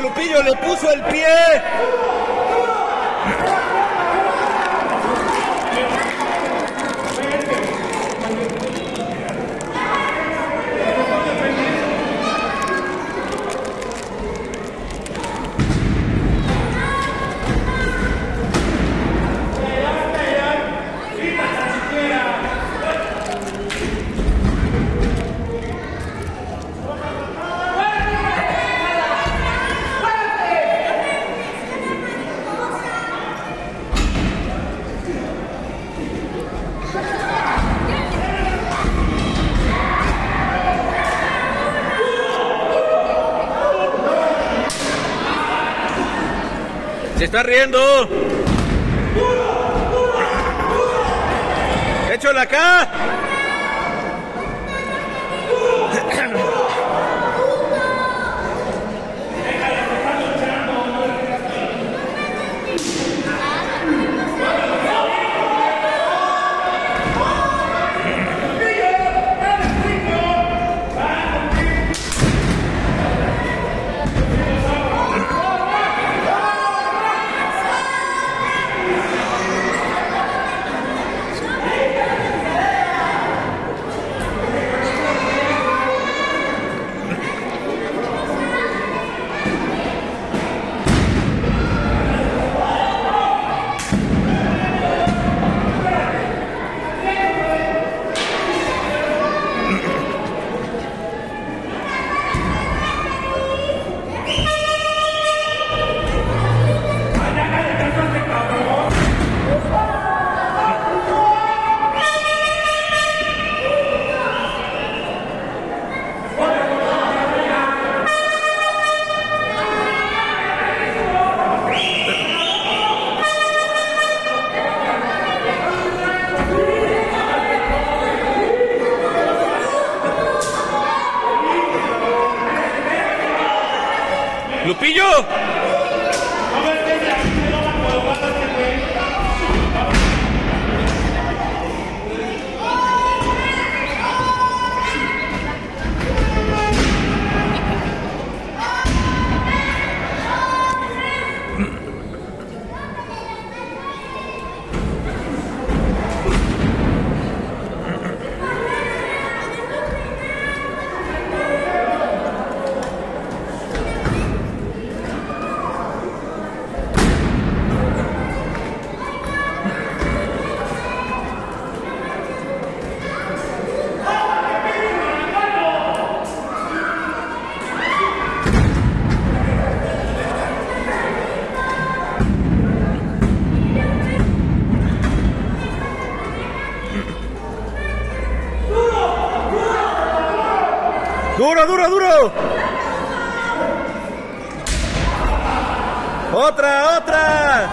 Lupillo le puso el pie. Está riendo. Échola acá. Lupillo. Duro, duro, duro. Otra, otra.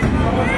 Thank.